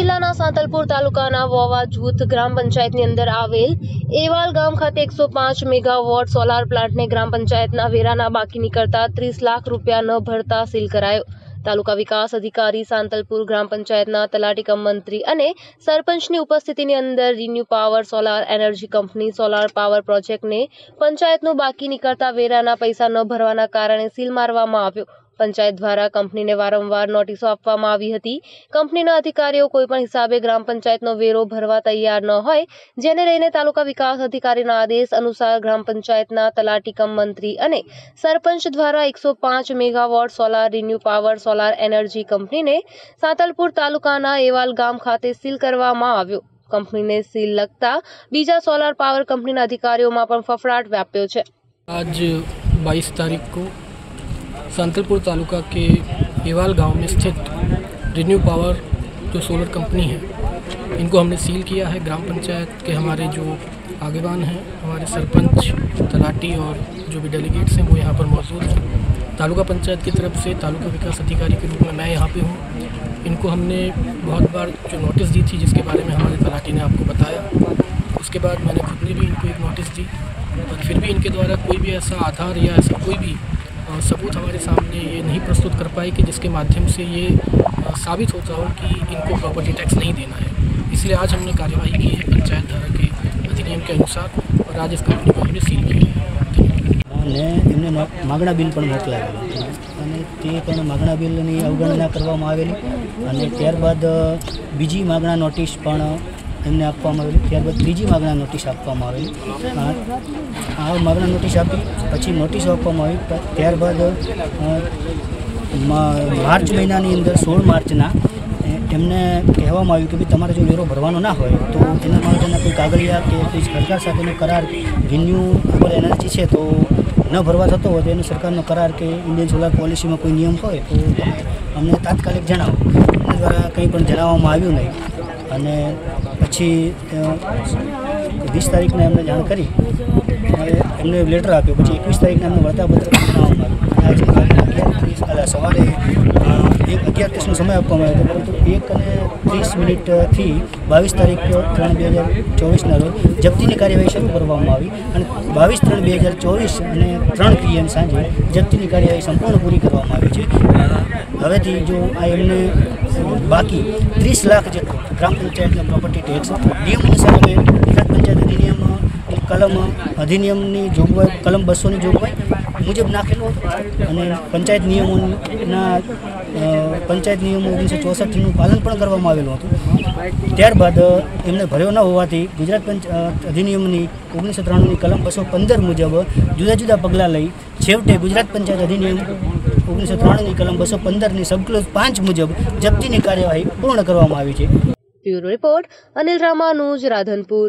જિલ્લાના સાંતલપુર તાલુકાના વોવા જૂથ ગ્રામ પંચાયતની અંદર આવેલ એવાલ ગામ ખાતે એકસો પાંચ મેગાવોટ સોલાર પ્લાન્ટને ગ્રામ પંચાયતના વેરાના બાકી નીકળતા ત્રીસ લાખ રૂપિયા ન ભરતા સીલ કરાયો. તાલુકા વિકાસ અધિકારી સાંતલપુર ગ્રામ પંચાયતના તલાટી કમ મંત્રી અને સરપંચની ઉપસ્થિતિની અંદર renew power solar energy company solar power પ્રોજેક્ટને પંચાયતનું બાકી નીકળતા વેરાના પૈસા ન ભરવાના કારણે સીલ મારવામાં આવ્યો. પંચાયત દ્વારા કંપનીને વારંવાર નોટિસો આપવામાં આવી હતી. કંપનીના અધિકારીઓ કોઈપણ હિસાબે ગ્રામ પંચાયતનો વેરો ભરવા તૈયાર ન હોય, જેને લઈને તાલુકા વિકાસ અધિકારીના આદેશ અનુસાર ગ્રામ પંચાયતના તલાટીકમ મંત્રી અને સરપંચ દ્વારા એકસો પાંચ megawatt solar renew power solar energy કંપનીને સાતલપુર તાલુકાના એવાલ ગામ ખાતે સીલ કરવામાં આવ્યો. કંપનીને સીલ લગતા બીજા સોલાર પાવર કંપનીના અધિકારીઓમાં પણ ફફડાટ વ્યાપ્યો છે. આજ બાવીસ તારીખ सांतलपुर तालुका के एवाल गाँव में स्थित रिन्यू पावर जो सोलर कंपनी है, इनको हमने सील किया है ग्राम पंचायत के हमारे जो आगेवान हैं, हमारे सरपंच, तलाटी और जो भी डेलीगेट्स हैं, वो यहाँ पर मौजूद हैं। तालुका पंचायत की तरफ़ से तालुका विकास अधिकारी के रूप में मैं यहाँ पे हूँ। इनको हमने बहुत बार जो नोटिस दी थी, जिसके बारे में हमारे तलाटी ने आपको बताया, उसके बाद मैंने खुद ने भी इनको एक नोटिस दी। और फिर भी इनके द्वारा कोई भी ऐसा आधार या ऐसा कोई भी सबूत हमारे सामने ये नहीं प्रस्तुत कर पाए कि जिसके माध्यम से ये अ, साबित होता हो कि इनको प्रॉपर्टी टैक्स नहीं देना है इसलिए आज हमने कार्यवाही की है पंचायत धारा के अधिनियम के अनुसार और आज इस कंपनी को हमने सील किया है અને એમને મ- માગણા બિલ પણ મોકલાવેલું અને તે પણ માગણા બિલની અવગણના કરવામાં આવેલી અને ત્યારબાદ અ, બીજી માગણા નોટિસ પણ એમને આપવામાં આવેલી ત્યારબાદ ત્રીજી માગણા નોટિસ આપવામાં આવેલી આ આ માગણા નોટિસ આપી પછી નોટિસ આપવામાં આવી પ- ત્યારબાદ અ, મા- માર્ચ મહિનાની અંદર સોળ માર્ચના એ- એમને કહેવામાં આવ્યું કે ભાઈ તમારે જો વેરો ભરવાનો ના હોય તો એના માટેના કોઈ કાગળિયા કે કોઈ સરકાર સાથેનો કરાર રિન્યુએબલ એનર્જી છે તો ન ભરવા થતો હોય તો એનો સરકારનો કરાર કે ઇન્ડિયન સોલાર પોલિસીમાં કોઈ નિયમ હોય તો તમે અમને તાત્કાલિક જણાવો એના દ્વારા કંઈ પણ જણાવવામાં આવ્યું નહીં અને પછી વીસ તારીખને એમને જાણ કરી. એમને લેટર આપ્યો. પછી એકવીસ તારીખને એમને ત્રીસ અલા, સવારે સમય આપવામાં આવ્યો હતો પરંતુ એક અને ત્રીસ મિનિટથી બાવીસ તારીખ ત્રણ બે હજાર ચોવીસના રોજ જપ્તીની કાર્યવાહી શરૂ કરવામાં આવી અને બાવીસ ત્રણ બે હજાર ચોવીસ અને ત્રણ પીએમ સાંજે જપ્તીની કાર્યવાહી સંપૂર્ણ પૂરી કરવામાં આવી છે હવેથી જો આ એમને બાકી ત્રીસ લાખ જેટલો ગ્રામ પંચાયતનો પ્રોપર્ટી ટેક્સ નિયમ અનુસાર અમે ગુજરાત પંચાયત અધિનિયમ કલમ અધિનિયમની જોગવાઈ કલમ બસોની જોગવાઈ મુજબ નાખેલો અને પંચાયત નિયમોના પંચાયત નિયમો ઓગણીસો ચોસઠનું પાલન પણ કરવામાં આવેલું હતું. ત્યારબાદ એમને ભર્યો ન હોવાથી ગુજરાત પંચ અધિનિયમની ઓગણીસો ત્રાણુંની કલમ બસો પંદર મુજબ જુદા જુદા પગલાં લઈ છેવટે ગુજરાત પંચાયત અધિનિયમ ઓગણીસો ત્રાણુંની કલમ બસો પંદરની સબક્લોઝ પાંચ મુજબ જપ્તીની કાર્યવાહી પૂર્ણ કરવામાં આવી છે. Bureau report Anil Ramanuj, Radhanpur.